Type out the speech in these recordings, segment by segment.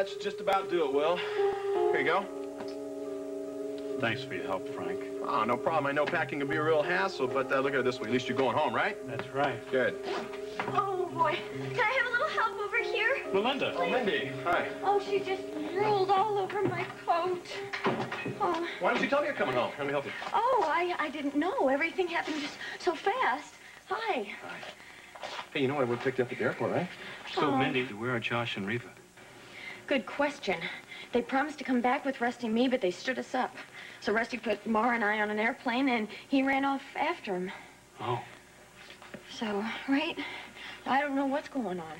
that should just about do it, Will. Here you go. Thanks for your help, Frank. Oh, no problem. I know packing can be a real hassle, but uh, look at it this way. At least you're going home, right? That's right. Good. Oh, boy. Can I have a little help over here? Melinda. Oh, Mindy. Hi. Oh, she just rolled all over my coat. Oh, Why didn't you tell me you're coming home? Let me help you. oh I, I didn't know. Everything happened just so fast. Hi. Hi. Hey, you know what we picked up at the airport, right? So, Oh. Mindy, where are Josh and Reva? Good question. They promised to come back with Rusty and me, but they stood us up. So Rusty put Mara and I on an airplane, and he ran off after him. Oh. So, right? I don't know what's going on.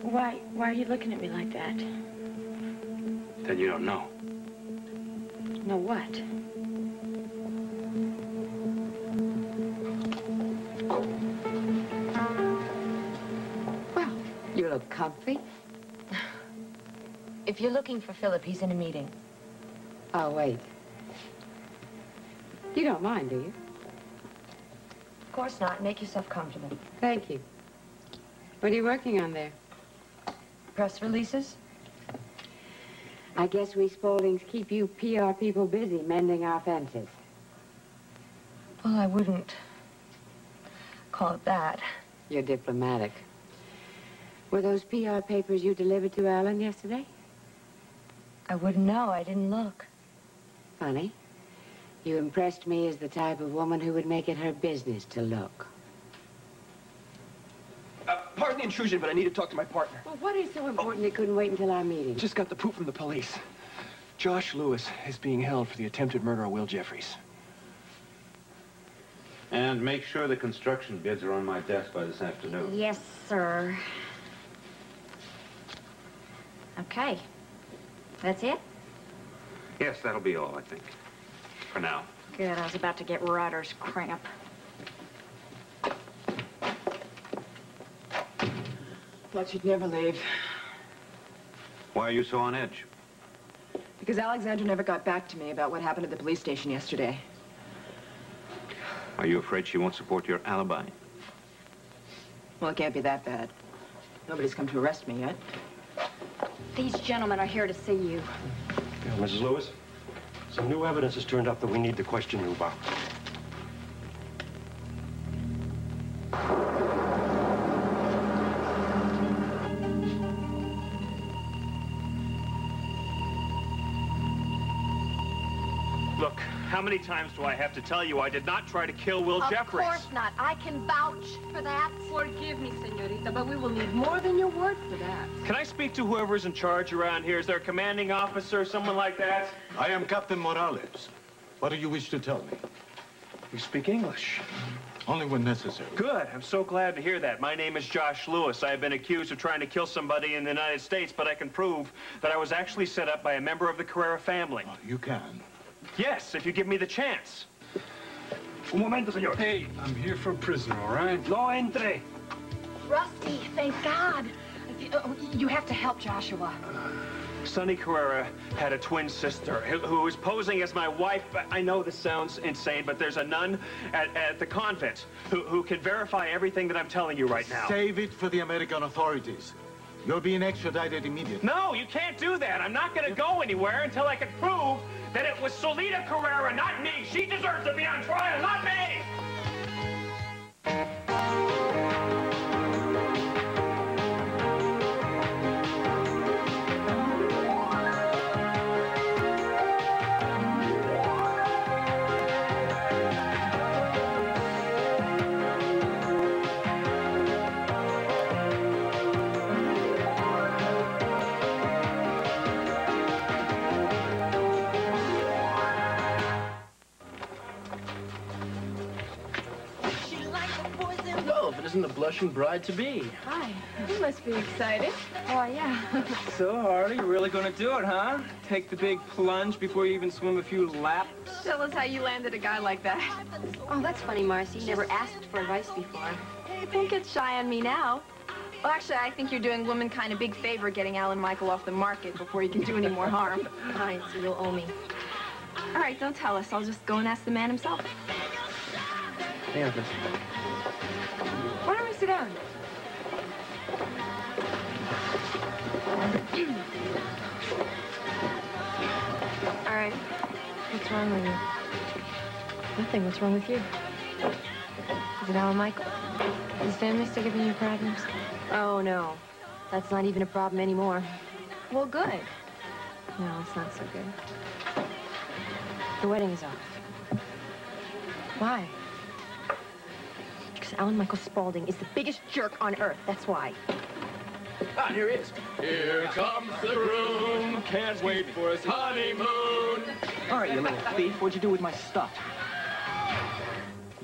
Why, why are you looking at me like that? Then you don't know. Know what? Comfy. If you're looking for Philip, he's in a meeting. Oh, wait. You don't mind, do you? Of course not. Make yourself comfortable. Thank you. What are you working on there? Press releases? I guess we Spauldings keep you PR people busy mending our fences. Well, I wouldn't call it that. You're diplomatic. Were those PR papers you delivered to Alan yesterday? I wouldn't know. I didn't look. Funny. You impressed me as the type of woman who would make it her business to look. Uh, pardon the intrusion, but I need to talk to my partner. Well, what is so important it couldn't wait until our meeting? Just got the poop from the police. Josh Lewis is being held for the attempted murder of Will Jeffries. And make sure the construction bids are on my desk by this afternoon. Yes, sir. Okay. That's it? Yes, that'll be all, I think. For now. Good. I was about to get Rotter's cramp. Thought you'd never leave. Why are you so on edge? Because Alexandra never got back to me about what happened at the police station yesterday. Are you afraid she won't support your alibi? Well, it can't be that bad. Nobody's come to arrest me yet. These gentlemen are here to see you. Yeah, Mrs. Lewis, some new evidence has turned up that we need to question you about. Many times do I have to tell you I did not try to kill Will of Jeffries? Of course not. I can vouch for that. Forgive me, senorita, but we will need more than your word for that. Can I speak to whoever's in charge around here? Is there a commanding officer, someone like that? I am Captain Morales. What do you wish to tell me? You speak English. Only when necessary. Good. I'm so glad to hear that. My name is Josh Lewis. I have been accused of trying to kill somebody in the United States, but I can prove that I was actually set up by a member of the Carrera family. Oh, you can. Yes, if you give me the chance. Un momento, señor. Hey, I'm here for a prisoner, all right? No entre. Rusty, thank God. Oh, You have to help Joshua. Uh, Sonny Carrera had a twin sister who, who was posing as my wife. I know this sounds insane, but there's a nun at, at the convent who, who can verify everything that I'm telling you right now. Save it for the American authorities. You're being extradited immediately. No, you can't do that. I'm not going to go anywhere until I can prove that it was Solita Carrera, not me. She deserves to be on trial, not me. Blushing bride-to-be. Hi. You must be excited. Oh, yeah. So, Harley, you're really gonna do it, huh? Take the big plunge before you even swim a few laps? Tell us how you landed a guy like that. Oh, that's funny, Marcy. You never asked for advice before. Don't get shy on me now. Well, actually, I think you're doing womankind a big favor getting Alan Michael off the market before you can do any more harm. Fine, so you'll owe me. All right, don't tell us. I'll just go and ask the man himself. Hang down. All right. What's wrong with you? Nothing. What's wrong with you? Is it Alan Michael? Is his family still giving you problems? Oh, no. That's not even a problem anymore. Well, good. No, it's not so good. The wedding is off. Why? Because Alan Michael Spaulding is the biggest jerk on earth. That's why. Ah, here he is. Here comes the room. Can't wait for his honeymoon. All right, you little thief. What'd you do with my stuff?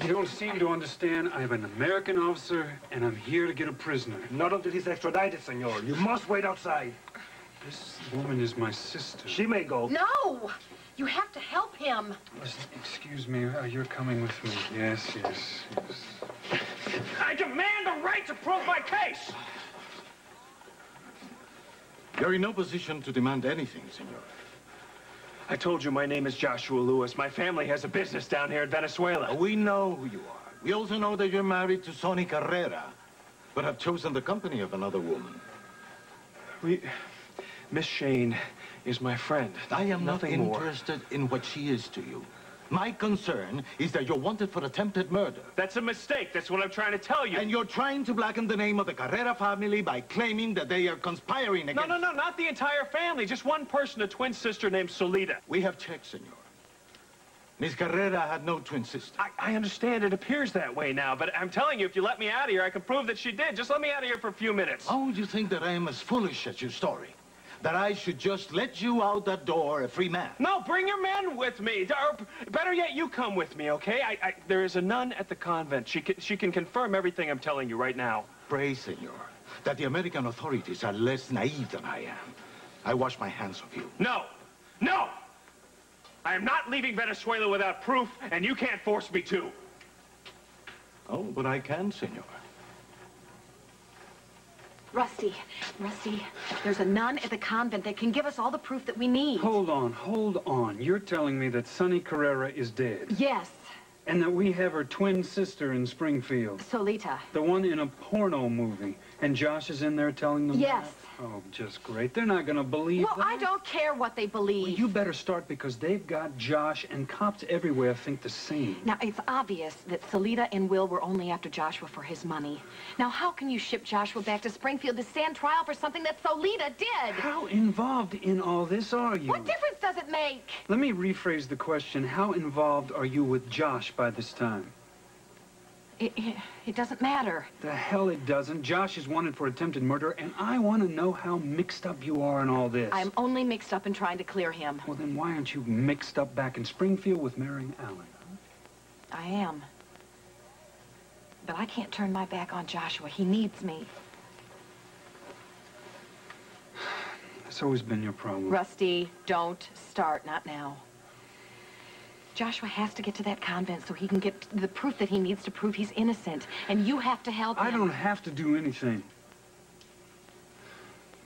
You don't seem to understand. I'm an American officer, and I'm here to get a prisoner. Not until he's extradited, senor. You must wait outside. This woman is my sister. She may go. No! You have to help him. Listen, excuse me, uh, you're coming with me. Yes, yes, yes. I demand the right to prove my case! You're in no position to demand anything, senor. I told you my name is Joshua Lewis. My family has a business down here in Venezuela. We know who you are. We also know that you're married to Sonny Carrera, but have chosen the company of another woman. We... Miss Shane is my friend. I am Nothing not more. interested in what she is to you. My concern is that you're wanted for attempted murder. That's a mistake. That's what I'm trying to tell you. And you're trying to blacken the name of the Carrera family by claiming that they are conspiring against... no, no, no, not the entire family. Just one person, a twin sister named Solita. We have checked, senor. Miss Carrera had no twin sister. I, I understand it appears that way now, but I'm telling you, if you let me out of here, I can prove that she did. Just let me out of here for a few minutes. Oh, you think that I am as foolish as your story? That I should just let you out that door a free man? No, bring your men with me. Or better yet, you come with me, okay? I, I, there is a nun at the convent. She can, she can confirm everything I'm telling you right now. Pray, senor, that the American authorities are less naive than I am. I wash my hands of you. No! No! I am not leaving Venezuela without proof, and you can't force me to. Oh, but I can, senor. Rusty, Rusty, there's a nun at the convent that can give us all the proof that we need. Hold on, hold on. You're telling me that Sonny Carrera is dead, Yes, and that we have her twin sister in Springfield, Solita. the one in a porno movie, and Josh is in there telling them Yes. that? Oh, just great. They're not gonna believe Well, that. I don't care what they believe. You better start because they've got Josh, and cops everywhere think the same. Now, it's obvious that Solita and Will were only after Joshua for his money. Now, how can you ship Joshua back to Springfield to stand trial for something that Solita did? How involved in all this are you? What difference does it make? Let me rephrase the question. How involved are you with Josh by this time? It, it, it doesn't matter. The hell it doesn't. Josh is wanted for attempted murder, and I want to know how mixed up you are in all this. I'm only mixed up in trying to clear him. Well, then why aren't you mixed up back in Springfield with marrying Alan? I am. But I can't turn my back on Joshua. He needs me. That's always been your problem. Rusty, don't start. Not now. Joshua has to get to that convent so he can get the proof that he needs to prove he's innocent. And you have to help him. I don't have to do anything.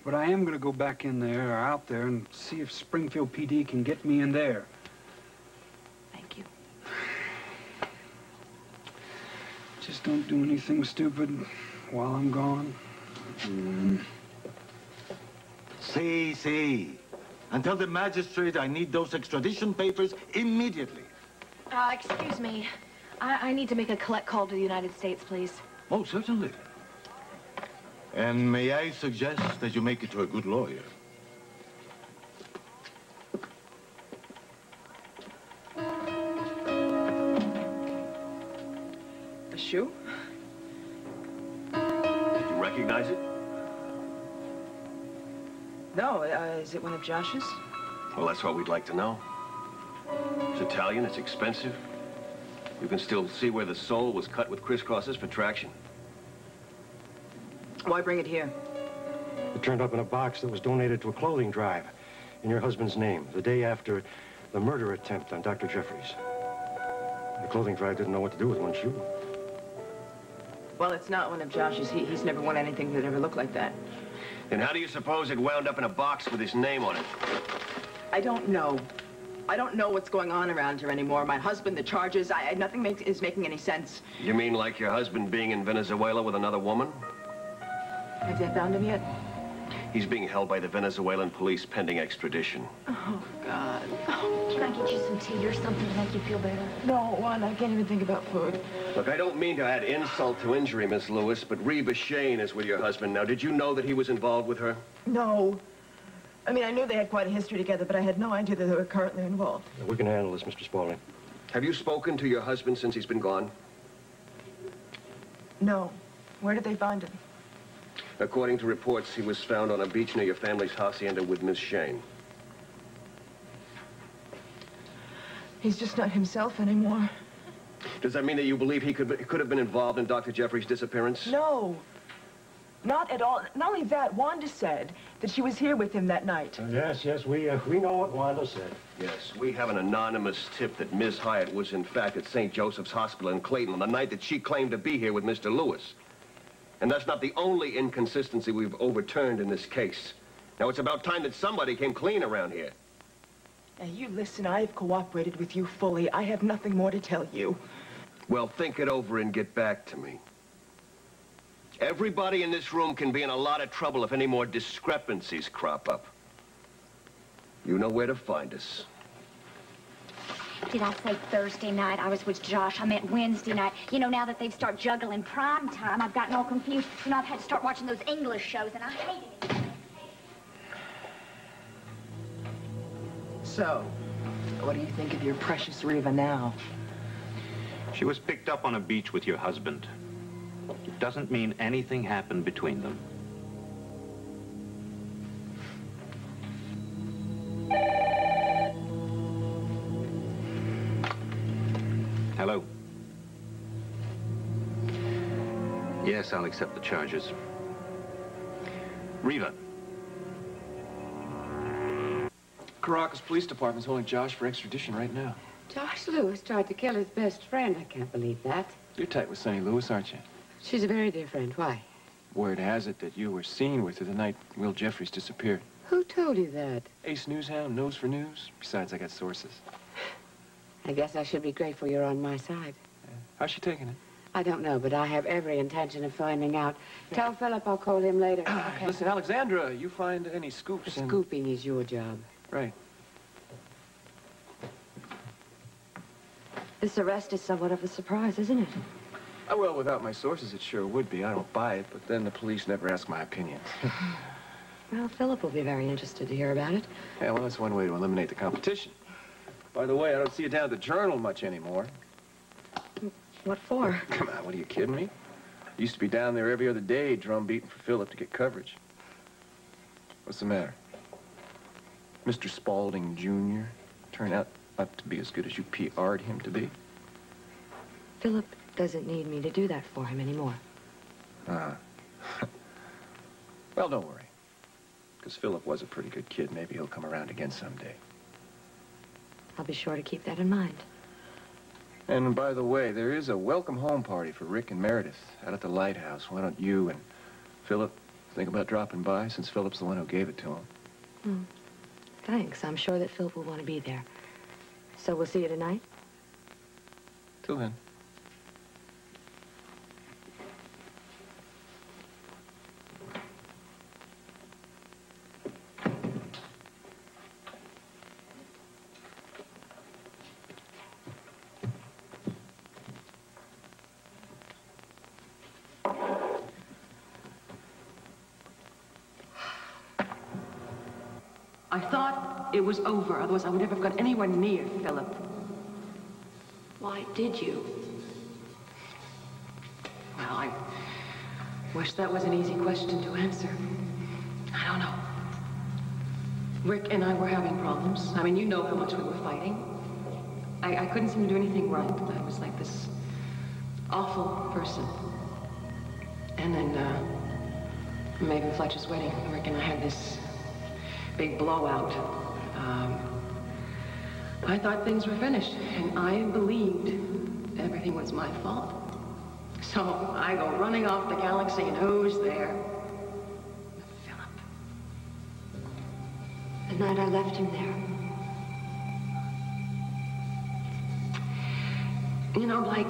But I am going to go back in there or out there and see if Springfield PD can get me in there. Thank you. Just don't do anything stupid while I'm gone. Mm. See, see. And tell the magistrate I need those extradition papers immediately. Uh, excuse me. I, I need to make a collect call to the United States, please. Oh, certainly. And may I suggest that you make it to a good lawyer? A shoe? Did you recognize it? No, uh, is it one of Josh's? Well, that's what we'd like to know. It's Italian, it's expensive. You can still see where the sole was cut with crisscrosses for traction. Why bring it here? It turned up in a box that was donated to a clothing drive in your husband's name, the day after the murder attempt on Dr. Jeffries. The clothing drive didn't know what to do with one shoe. Well, it's not one of Josh's. He, he's never worn anything that ever looked like that. And how do you suppose it wound up in a box with his name on it? I don't know. I don't know what's going on around here anymore. My husband, the charges, I, I nothing makes, is making any sense. You mean like your husband being in Venezuela with another woman? Have they found him yet? He's being held by the Venezuelan police pending extradition. Oh, God. Oh. Can I get you some tea or something to make you feel better? No, Juan, I can't even think about food. Look, I don't mean to add insult to injury, Miss Lewis, but Reva Shane is with your husband now. Did you know that he was involved with her? No. I mean, I knew they had quite a history together, but I had no idea that they were currently involved. We can handle this, Mr. Spaulding. Have you spoken to your husband since he's been gone? No. Where did they find him? According to reports, he was found on a beach near your family's hacienda with Miss Shane. He's just not himself anymore. Does that mean that you believe he could, be, could have been involved in Dr. Jeffries' disappearance? No. Not at all. Not only that, Wanda said that she was here with him that night. Uh, yes, yes, we, uh, we know what Wanda said. Yes, we have an anonymous tip that Ms. Hyatt was, in fact, at St. Joseph's Hospital in Clayton on the night that she claimed to be here with Mr. Lewis. And that's not the only inconsistency we've overturned in this case. Now, it's about time that somebody came clean around here. Now, you listen, I have cooperated with you fully. I have nothing more to tell you. Well, think it over and get back to me. Everybody in this room can be in a lot of trouble if any more discrepancies crop up. You know where to find us. Did I say Thursday night? I was with Josh. I meant Wednesday night. You know, now that they've started juggling prime time, I've gotten all confused. You know, I've had to start watching those English shows, and I hate it. So, what do you think of your precious Reva now? She was picked up on a beach with your husband. It doesn't mean anything happened between them. I'll accept the charges. Reva. Caracas Police Department's holding Josh for extradition right now. Josh Lewis tried to kill his best friend. I can't believe that. You're tight with Sonny Lewis, aren't you? She's a very dear friend. Why? Word has it that you were seen with her the night Will Jeffries disappeared. Who told you that? Ace Newshound, nose for news. Besides, I got sources. I guess I should be grateful you're on my side. How's she taking it? I don't know, but I have every intention of finding out. Tell Philip I'll call him later. Okay. Listen, Alexandra, you find any scoops? in- Scooping is your job. Right. This arrest is somewhat of a surprise, isn't it? Oh, well, without my sources, it sure would be. I don't buy it, but then the police never ask my opinion. Well, Philip will be very interested to hear about it. yeah, well, that's one way to eliminate the competition. By the way, I don't see you down at the Journal much anymore. What for? Come on, what are you kidding me? I Used to be down there every other day, drum beating for Philip to get coverage. What's the matter? Mr. Spaulding Jr. turned out not to be as good as you PR'd him to be. Philip doesn't need me to do that for him anymore. Uh, well, don't worry. Because Philip was a pretty good kid. Maybe he'll come around again someday. I'll be sure to keep that in mind. And by the way, there is a welcome home party for Rick and Meredith out at the lighthouse. Why don't you and Philip think about dropping by since Philip's the one who gave it to him? Hmm. Thanks. I'm sure that Philip will want to be there. So we'll see you tonight? Till then. I thought it was over, otherwise I would never have got anywhere near Philip. Why did you? Well, I wish that was an easy question to answer. I don't know. Rick and I were having problems. I mean, you know how much we were fighting. I, I couldn't seem to do anything right. I was like this awful person. And then, uh, maybe Fletcher's wedding, Rick and I had this big blowout. Um, I thought things were finished, and I believed everything was my fault. So I go running off the galaxy, and who's there? Philip. The night I left him there. You know, Blake,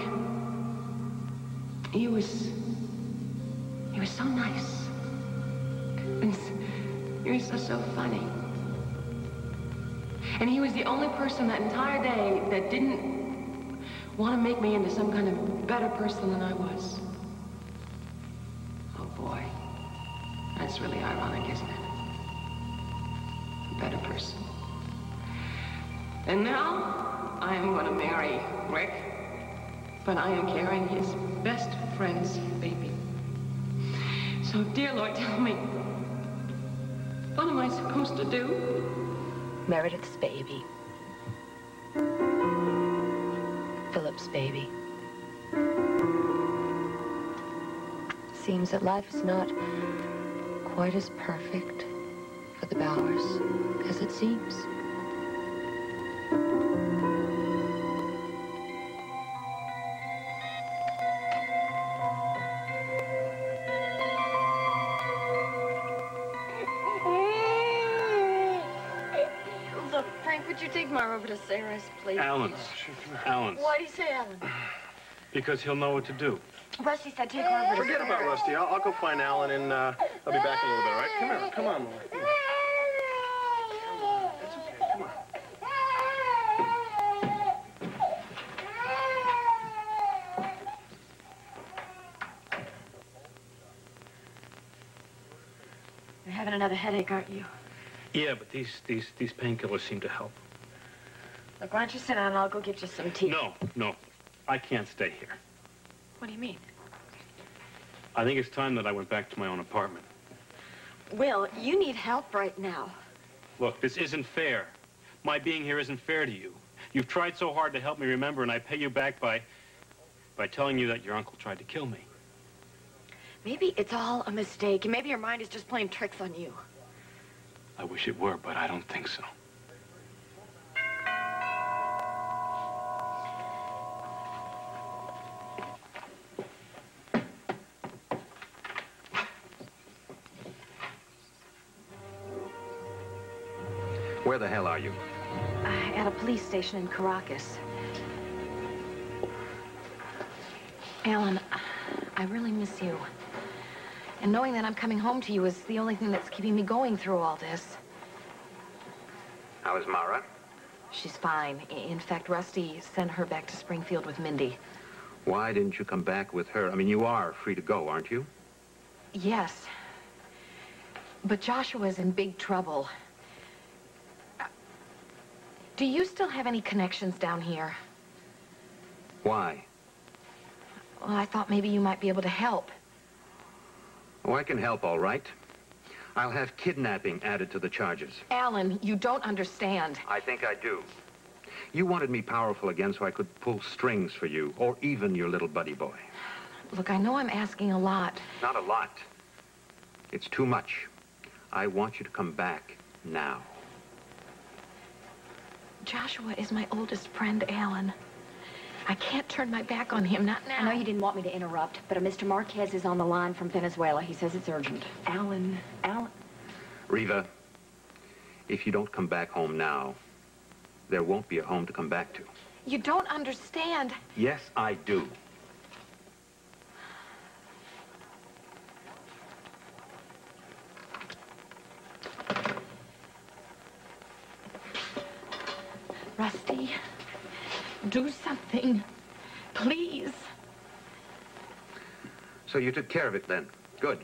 he was, he was so nice. So, so funny. And he was the only person that entire day that didn't want to make me into some kind of better person than I was. Oh, boy. That's really ironic, isn't it? A better person. And now I am going to marry Rick, but I am carrying his best friend's baby. So, dear Lord, tell me, what am I supposed to do? Meredith's baby. Philip's baby. Seems that life is not quite as perfect for the Bauers as it seems. Over to Sarah's, please? Alan. Alan. Why do you say Alan? Because he'll know what to do. Rusty said take her over to Forget about Rusty. I'll, I'll go find Alan, and uh, I'll be back in a little bit, all right? Come here. Come on, Molly. Come on. It's. Come on. You're having another headache, aren't you? Yeah, but these these these painkillers seem to help. Look, why don't you sit down and I'll go get you some tea. No, no. I can't stay here. What do you mean? I think it's time that I went back to my own apartment. Will, you need help right now. Look, this isn't fair. My being here isn't fair to you. You've tried so hard to help me remember, and I pay you back by by telling you that your uncle tried to kill me. Maybe it's all a mistake, and maybe your mind is just playing tricks on you. I wish it were, but I don't think so. Hell are you? Uh, at a police station in Caracas. Alan, I really miss you. And knowing that I'm coming home to you is the only thing that's keeping me going through all this. How is Mara? She's fine. In fact, Rusty sent her back to Springfield with Mindy. Why didn't you come back with her? I mean, you are free to go, aren't you? Yes. But Joshua's in big trouble. Do you still have any connections down here? Why? Well, I thought maybe you might be able to help. Oh, I can help, all right. I'll have kidnapping added to the charges. Alan, you don't understand. I think I do. You wanted me powerful again so I could pull strings for you, or even your little buddy boy. Look, I know I'm asking a lot. Not a lot. It's too much. I want you to come back now. Joshua is my oldest friend, Alan. I can't turn my back on him, not now. I know you didn't want me to interrupt, but a Mr. Marquez is on the line from Venezuela. He says it's urgent. Alan, Alan. Reva, if you don't come back home now, there won't be a home to come back to. You don't understand. Yes, I do. Rusty, do something. Please. So you took care of it then? Good.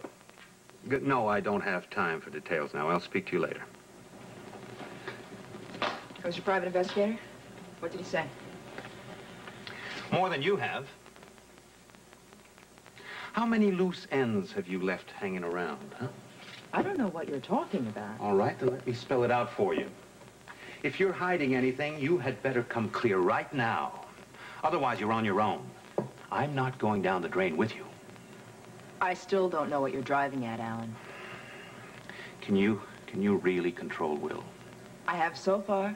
Good. No, I don't have time for details now. I'll speak to you later. Was your private investigator? What did he say? More than you have. How many loose ends have you left hanging around, huh? I don't know what you're talking about. All right, then let me spell it out for you. If you're hiding anything, you had better come clear right now. Otherwise, you're on your own. I'm not going down the drain with you. I still don't know what you're driving at, Alan. Can you, can you really control Will? I have so far.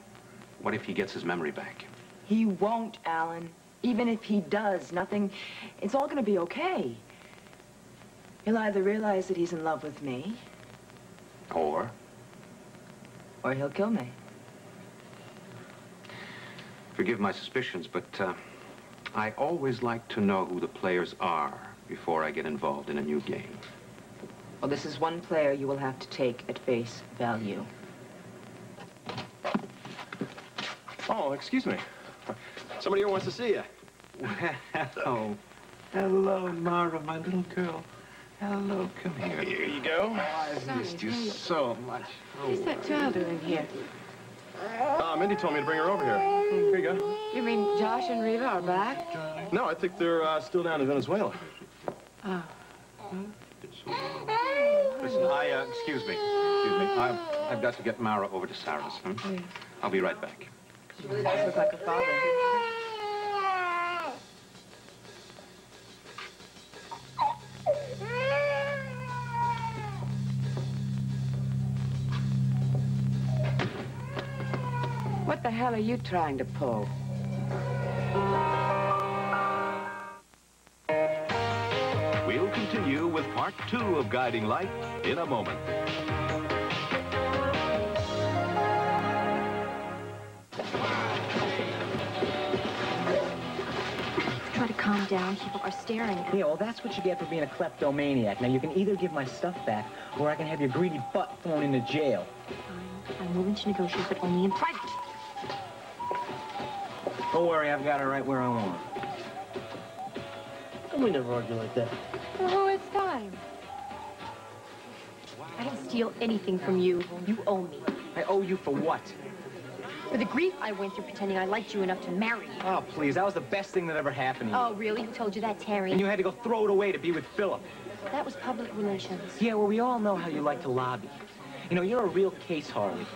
What if he gets his memory back? He won't, Alan. Even if he does, nothing... It's all gonna be okay. He'll either realize that he's in love with me, Or? or he'll kill me. Forgive my suspicions, but uh, I always like to know who the players are before I get involved in a new game. Well, this is one player you will have to take at face value. Oh, excuse me. Somebody here wants to see you. Hello. Hello, Mara, my little girl. Hello, come here. Here you go. I've missed you so much. What's that child doing here? Uh, Mindy told me to bring her over here. Here you go. You mean Josh and Rita are back? No, I think they're uh, still down in Venezuela. Oh. Listen, I, uh, excuse me. Excuse me. I've, I've got to get Mara over to Sarah's. Hmm? I'll be right back. She really does look like a father. Hell are you trying to pull? We'll continue with part two of Guiding Light in a moment. Try to calm down. People are staring. Yeah, well, that's what you get for being a kleptomaniac. Now, you can either give my stuff back, or I can have your greedy butt thrown into jail. I'm willing to negotiate, but only in private. Don't worry, I've got her right where I want her. We never argue like that. Oh, it's time. I didn't steal anything from you. You owe me. I owe you for what? For the grief I went through pretending I liked you enough to marry you. Oh, please, that was the best thing that ever happened to you. Oh, really? Who told you that, Terry? And you had to go throw it away to be with Philip. That was public relations. Yeah, well, we all know how you like to lobby. You know, you're a real case, Harley.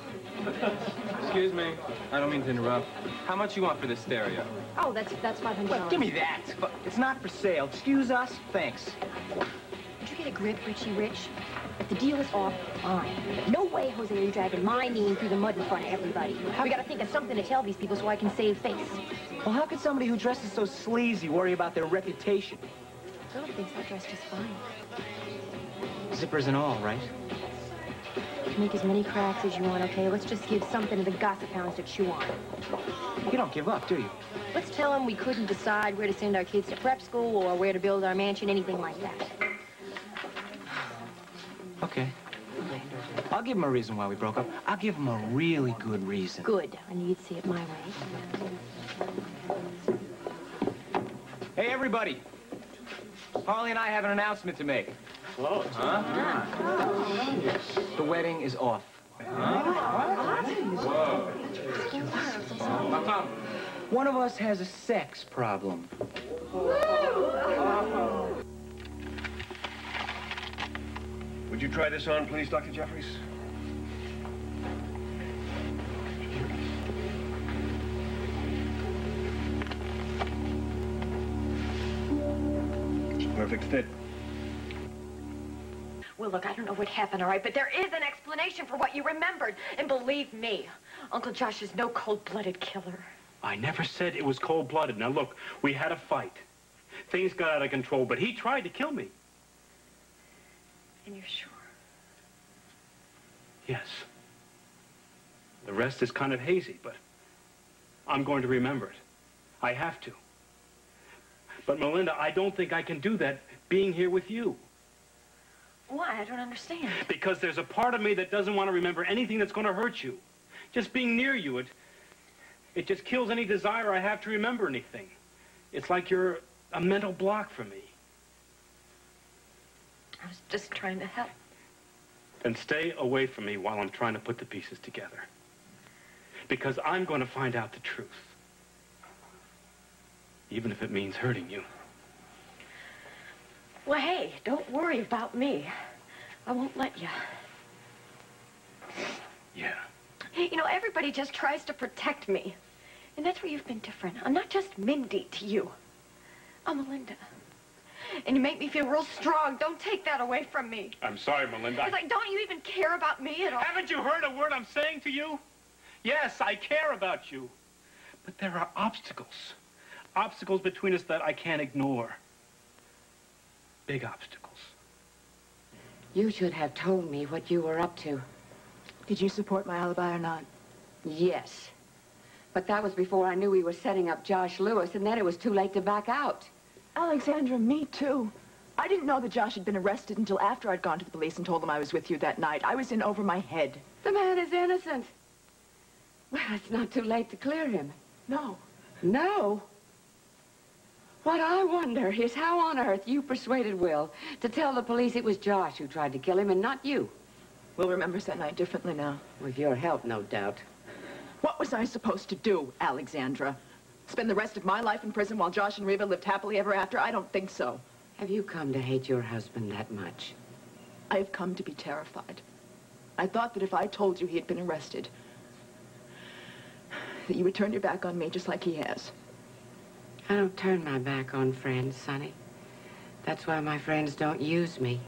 Excuse me. I don't mean to interrupt. How much you want for this stereo? Oh, that's that's five hundred Well, give me that. It's not for sale. Excuse us. Thanks. Would you get a grip, Richie Rich? If the deal is off, fine. No way, Jose, are you dragging my name through the mud in front of everybody. We gotta think of something to tell these people so I can save face. Well, how could somebody who dresses so sleazy worry about their reputation? Philip thinks I dress just fine. Zippers and all, right? Make as many cracks as you want, okay? Let's just give something to the gossip hounds to chew on. You don't give up, do you? Let's tell them we couldn't decide where to send our kids to prep school or where to build our mansion, anything like that. Okay. I'll give them a reason why we broke up. I'll give them a really good reason. Good. I knew you'd see it my way. Hey, everybody. Harley and I have an announcement to make. Close. Huh? The wedding is off. One of us has a sex problem. Would you try this on, please, Dr. Jeffries? Perfect fit. Well, look, I don't know what happened, all right, but there is an explanation for what you remembered. And believe me, Uncle Josh is no cold-blooded killer. I never said it was cold-blooded. Now, look, we had a fight. Things got out of control, but he tried to kill me. And you're sure? Yes. The rest is kind of hazy, but I'm going to remember it. I have to. But, Melinda, I don't think I can do that being here with you. Why? I don't understand. Because there's a part of me that doesn't want to remember anything that's going to hurt you. Just being near you, it, it just kills any desire I have to remember anything. It's like you're a mental block for me. I was just trying to help. Then stay away from me while I'm trying to put the pieces together. Because I'm going to find out the truth. Even if it means hurting you. Well, hey, don't worry about me. I won't let you. Yeah. You know, everybody just tries to protect me. And that's where you've been different. I'm not just Mindy to you. I'm Melinda. And you make me feel real strong. Don't take that away from me. I'm sorry, Melinda. It's like, don't you even care about me at all? Haven't you heard a word I'm saying to you? Yes, I care about you. But there are obstacles. Obstacles between us that I can't ignore. Big obstacles. You should have told me what you were up to. Did you support my alibi or not? Yes. But that was before I knew we were setting up Josh Lewis, and then it was too late to back out. Alexandra, me too. I didn't know that Josh had been arrested until after I'd gone to the police and told them I was with you that night. I was in over my head. The man is innocent. Well, it's not too late to clear him. No. No? What I wonder is how on earth you persuaded Will to tell the police it was Josh who tried to kill him and not you. Will remembers that night differently now. With your help, no doubt. What was I supposed to do, Alexandra? Spend the rest of my life in prison while Josh and Reva lived happily ever after? I don't think so. Have you come to hate your husband that much? I have come to be terrified. I thought that if I told you he had been arrested, that you would turn your back on me just like he has. I don't turn my back on friends, Sonny. That's why my friends don't use me.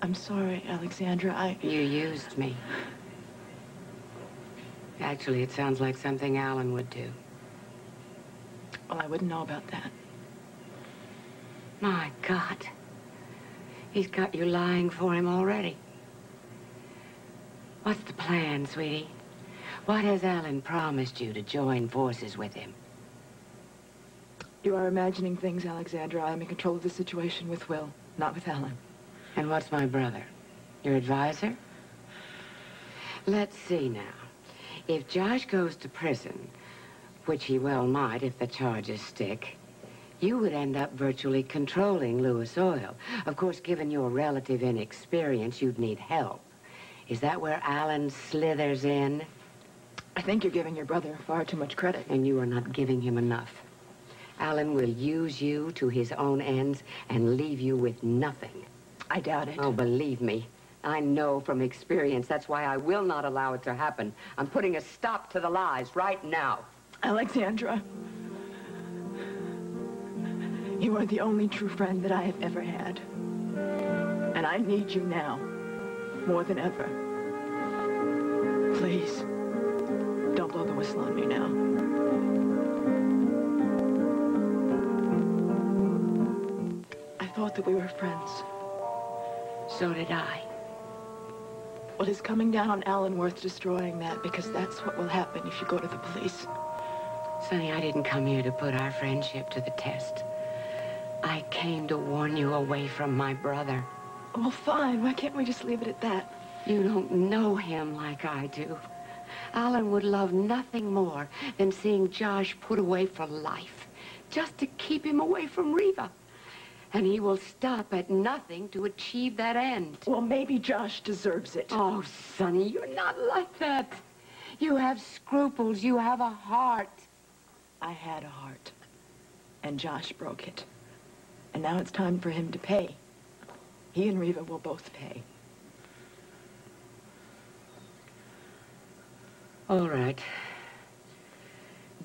I'm sorry, Alexandra. I... You used me. Actually, it sounds like something Alan would do. Well, I wouldn't know about that. My God. He's got you lying for him already. What's the plan, sweetie? What has Alan promised you to join forces with him? You are imagining things, Alexandra. I am in control of the situation with Will, not with Alan. And what's my brother? Your advisor? Let's see now. If Josh goes to prison, which he well might if the charges stick, you would end up virtually controlling Lewis Oil. Of course, given your relative inexperience, you'd need help. Is that where Alan slithers in? I think you're giving your brother far too much credit. And you are not giving him enough. Alan will use you to his own ends and leave you with nothing. I doubt it. Oh, believe me. I know from experience. That's why I will not allow it to happen. I'm putting a stop to the lies right now. Alexandra, you are the only true friend that I have ever had. And I need you now, more than ever. Please, don't blow the whistle on me now. Thought that we were friends. So did I. Well, What is coming down on Alan worth destroying that? Because that's what will happen if you go to the police. Sonny, I didn't come here to put our friendship to the test. I came to warn you away from my brother. Well, fine. Why can't we just leave it at that? You don't know him like I do. Alan would love nothing more than seeing Josh put away for life, just to keep him away from Reva. And he will stop at nothing to achieve that end. Well, maybe Josh deserves it. Oh, Sonny, you're not like that. You have scruples. You have a heart. I had a heart. And Josh broke it. And now it's time for him to pay. He and Reva will both pay. All right.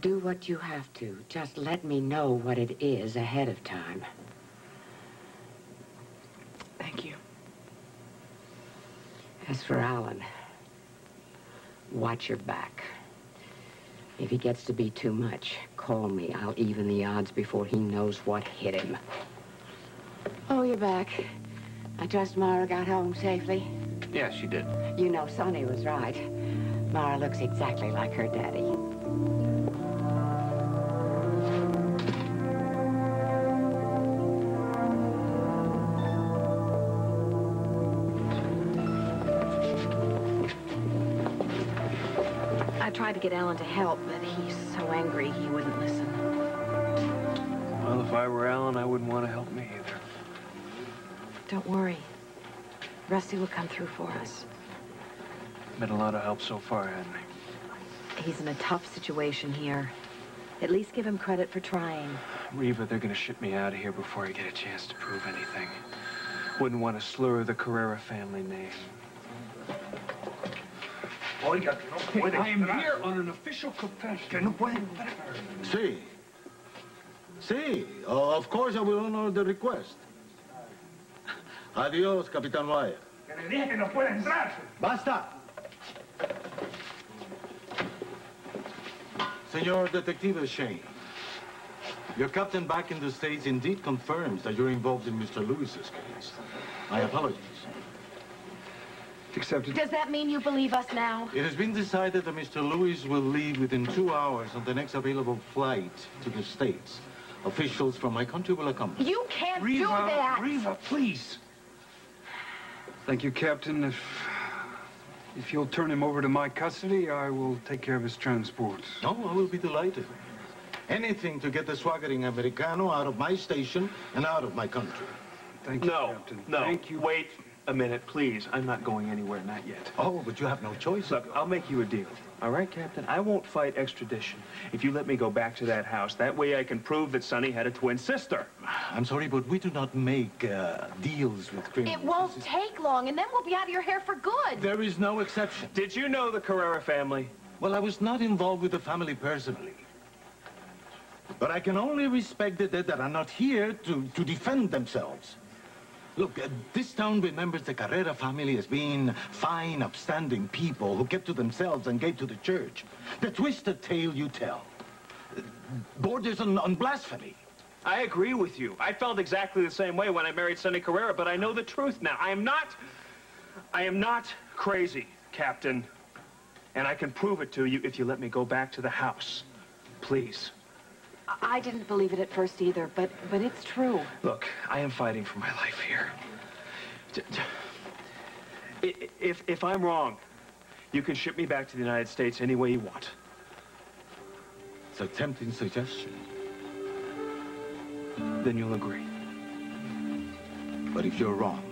Do what you have to. Just let me know what it is ahead of time. Thank you. As for Alan, watch your back. If he gets to be too much, call me. I'll even the odds before he knows what hit him. Oh, you're back. I trust Mara got home safely. Yeah, she did. You know, Sonny was right. Mara looks exactly like her daddy. I tried to get Alan to help, but he's so angry he wouldn't listen. Well, if I were Alan, I wouldn't want to help me either. Don't worry. Rusty will come through for us. Been a lot of help so far, hasn't he? He's in a tough situation here. At least give him credit for trying. Reva, they're gonna ship me out of here before I get a chance to prove anything. Wouldn't want to slur the Carrera family name. Oiga, que no puede I am here on an official confession. Que no puede entrar. Sí. Sí, uh, of course I will honor the request. Adiós, Capitán Maya. Que le dije que no puede entrar. Basta. Senor Detective Shane, your captain back in the States indeed confirms that you're involved in Mr. Lewis's case. My apologies. Accepted. Does that mean you believe us now? It has been decided that Mr. Lewis will leave within two hours on the next available flight to the States. Officials from my country will accompany. You can't do Reva, that. Reva, please. Thank you, Captain. If if you'll turn him over to my custody, I will take care of his transport. No, I will be delighted. Anything to get the swaggering Americano out of my station and out of my country. Thank you, no, no. Thank you. Wait a minute, please. I'm not going anywhere, not yet. Oh, but you have no choice. Look, I'll make you a deal. All right, Captain? I won't fight extradition if you let me go back to that house. That way I can prove that Sonny had a twin sister. I'm sorry, but we do not make uh, deals with criminals. It won't take long, and then we'll be out of your hair for good. There is no exception. Did you know the Carrera family? Well, I was not involved with the family personally. But I can only respect the dead that are not here to, to defend themselves. Look, uh, this town remembers the Carrera family as being fine, upstanding people who kept to themselves and gave to the church. The twisted tale you tell uh, borders on, on blasphemy. I agree with you. I felt exactly the same way when I married Sonny Carrera, but I know the truth now. I am not... I am not crazy, Captain. And I can prove it to you if you let me go back to the house. Please. I didn't believe it at first either, but but it's true. Look, I am fighting for my life here. T- t- i- If, if I'm wrong, you can ship me back to the United States any way you want. It's a tempting suggestion. Then you'll agree. But if you're wrong,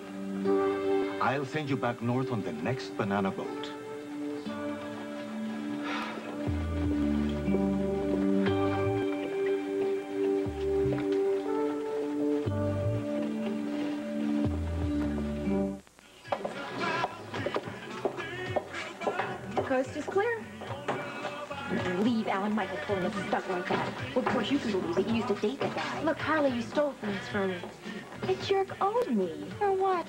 I'll send you back north on the next banana boat. Well, of course you can believe it. You used to date the guy. Look, Harley, you stole things from me. The jerk owed me. For what?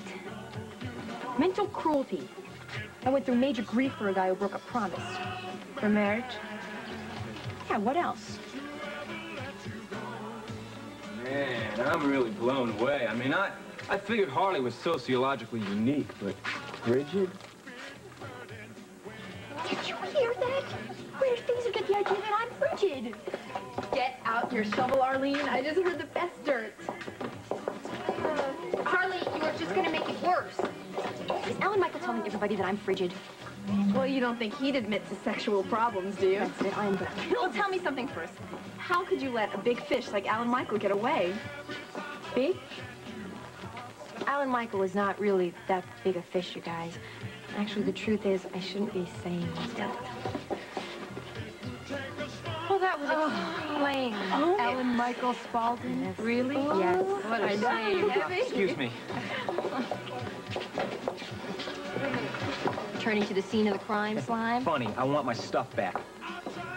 Mental cruelty. I went through major grief for a guy who broke a promise. For marriage? Yeah, what else? Man, I'm really blown away. I mean, I, I figured Harley was sociologically unique, but rigid? Did you hear that? Where did Fazer get the idea that I'm frigid? Out your shovel, Arlene. I just heard the best dirt. Uh, Harley, you are just gonna make it worse. Is Alan Michael telling everybody that I'm frigid? Well, you don't think he'd admit to sexual problems, do you? That's it, I'm the... Well, tell me something first. How could you let a big fish like Alan Michael get away? Big? Alan Michael is not really that big a fish, you guys. Actually, the truth is, I shouldn't be saying that. Well, that was oh. Explain. Oh. Alan Michael Spaulding? Really? Oh, yes. What a oh, shame. Excuse me. Turning to the scene of the crime, Slime. Funny, I want my stuff back.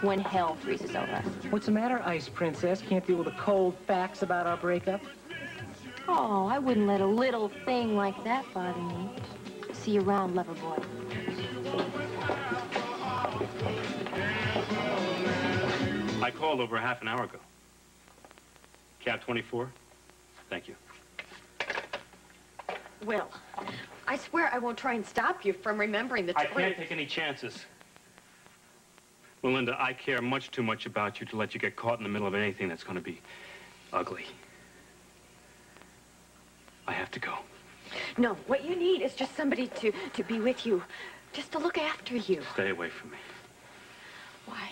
When hell freezes over. What's the matter, Ice Princess? Can't deal with the cold facts about our breakup? Oh, I wouldn't let a little thing like that bother me. See you around, lover boy. I called over half an hour ago. Cab 24? Thank you. Will, I swear I won't try and stop you from remembering the I can't take any chances. Melinda, I care much too much about you to let you get caught in the middle of anything that's going to be ugly. I have to go. No, what you need is just somebody to, to be with you, just to look after you. Stay away from me. Why?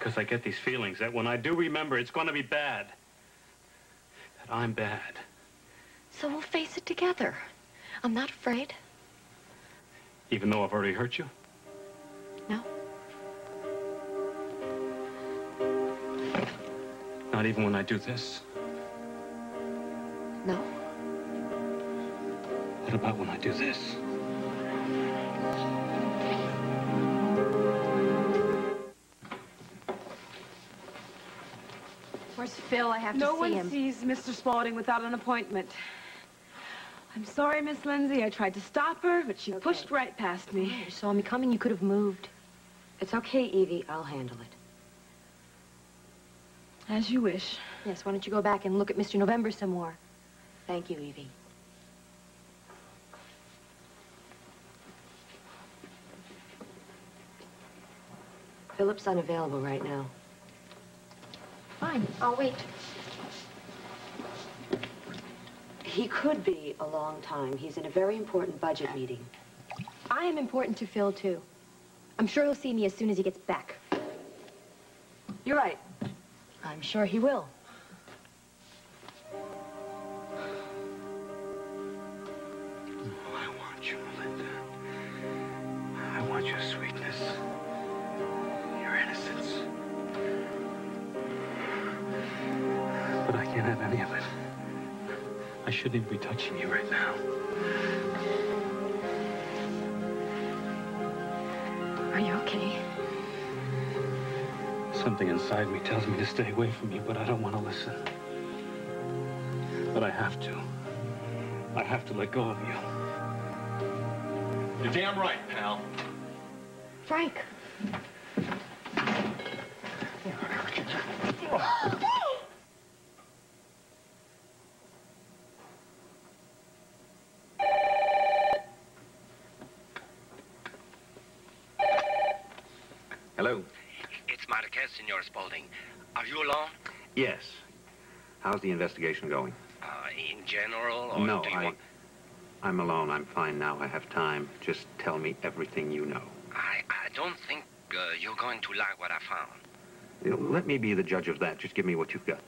Because I get these feelings that when I do remember, it's going to be bad. That I'm bad. So we'll face it together. I'm not afraid. Even though I've already hurt you? No. Not even when I do this? No. What about when I do this? Phil, I have no to see him. No one sees Mr. Spaulding without an appointment. I'm sorry, Miss Lindsay. I tried to stop her, but she okay. pushed right past me. Oh, you saw me coming. You could have moved. It's okay, Evie. I'll handle it. As you wish. Yes, why don't you go back and look at Mr. November some more? Thank you, Evie. Philip's unavailable right now. Fine, I'll wait. He could be a long time. He's in a very important budget meeting. I am important to Phil, too. I'm sure he'll see me as soon as he gets back. You're right. I'm sure he will. Shouldn't even be touching you right now. Are you okay? Something inside me tells me to stay away from you, but I don't want to listen. But I have to. I have to let go of you. You're damn right, pal. Frank. Hello? It's Marquez, Senor Spaulding. Are you alone? Yes. How's the investigation going? Uh, in general, or no, I... want... I'm alone. I'm fine now. I have time. Just tell me everything you know. I, I don't think uh, you're going to like what I found. You know, let me be the judge of that. Just give me what you've got.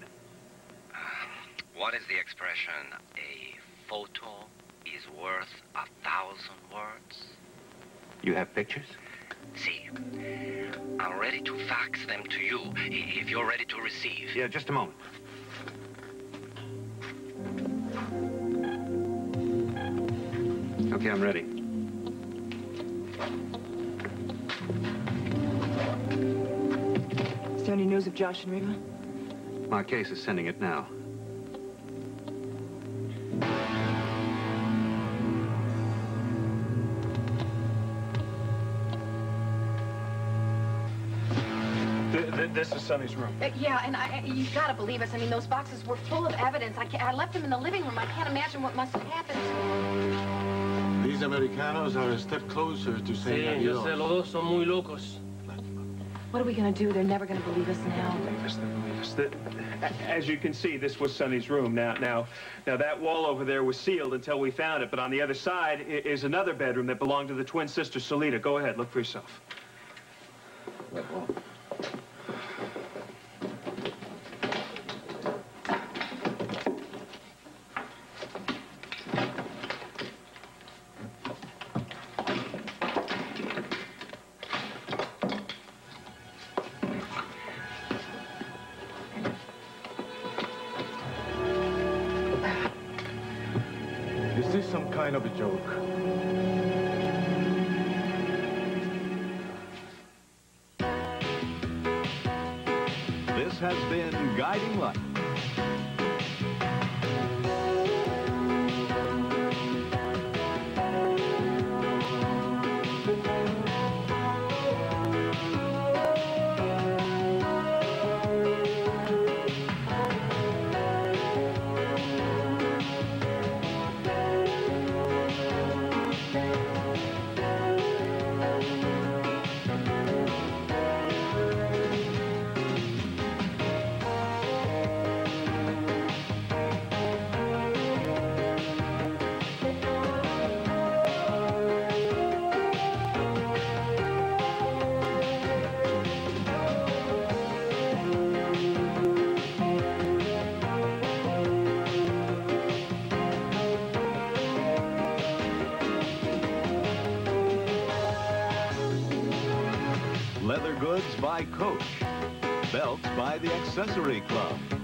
What is the expression? A photo is worth a thousand words? You have pictures? See, I'm ready to fax them to you if you're ready to receive. Yeah, just a moment. Okay, I'm ready. Is there any news of Josh and Reva? Marquez is sending it now. This is Sonny's room. Uh, yeah, and I, you gotta believe us. I mean, those boxes were full of evidence. I, I left them in the living room. I can't imagine what must have happened to them. These Americanos are a step closer to saying Sí, yo adios. sé, los dos son muy locos. What are we gonna do? They're never gonna believe us now. Believe us, they believe us. The- As you can see, this was Sonny's room. Now, now, now that wall over there was sealed until we found it. But on the other side is another bedroom that belonged to the twin sister Solita. Go ahead, look for yourself. Is kind of a joke? Goods by Coach. Belts by the Accessory Club.